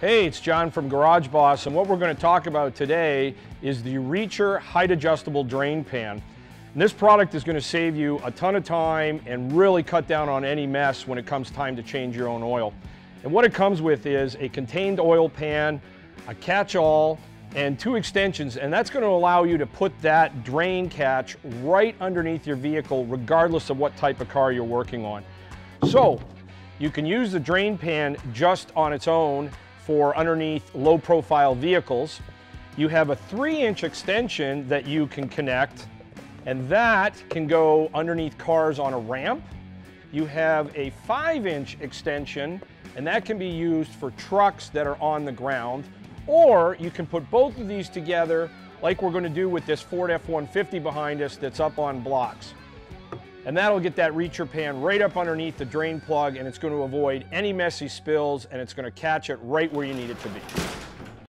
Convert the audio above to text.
Hey, it's John from Garage Boss, and what we're going to talk about today is the Reacher Height Adjustable Drain Pan. And this product is going to save you a ton of time and really cut down on any mess when it comes time to change your own oil. And what it comes with is a contained oil pan, a catch-all, and two extensions, and that's going to allow you to put that drain catch right underneath your vehicle regardless of what type of car you're working on. So, you can use the drain pan just on its own for underneath low profile vehicles. You have a three inch extension that you can connect and that can go underneath cars on a ramp. You have a five inch extension and that can be used for trucks that are on the ground or you can put both of these together like we're going to do with this Ford F-150 behind us that's up on blocks. And that'll get that reacher pan right up underneath the drain plug and it's going to avoid any messy spills and it's going to catch it right where you need it to be.